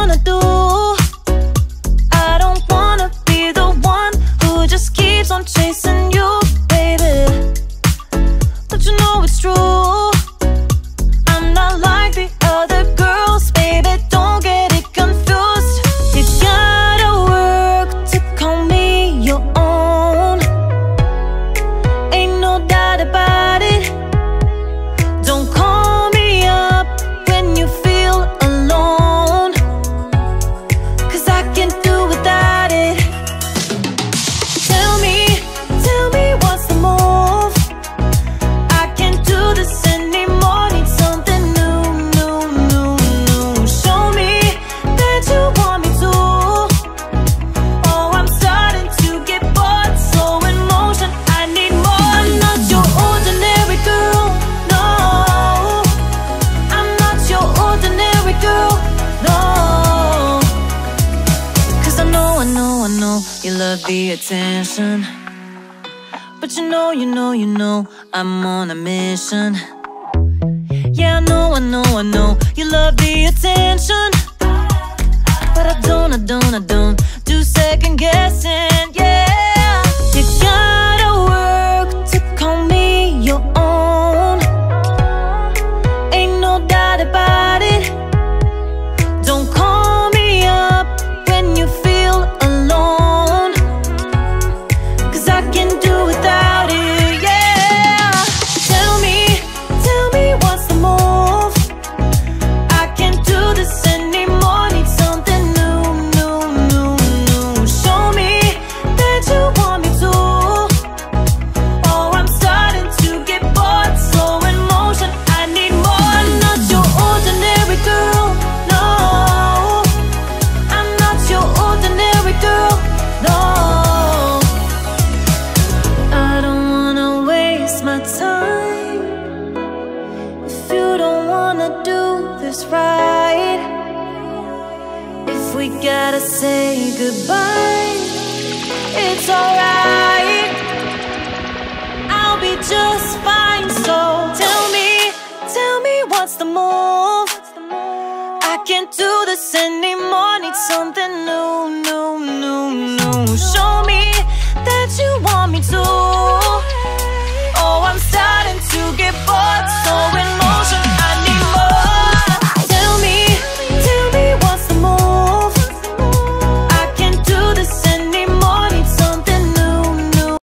gonna do? I don't wanna be the one who just keeps on chasing you You love the attention. But you know, you know, you know, I'm on a mission. Yeah, I know, I know, I know, you love the attention. Wanna do this right? If we gotta say goodbye It's alright. I'll be just fine So tell me, tell me what's the move? I can't do this anymore Need something new, new, new, new. Show me that you want me to. Oh, I'm starting to get bored so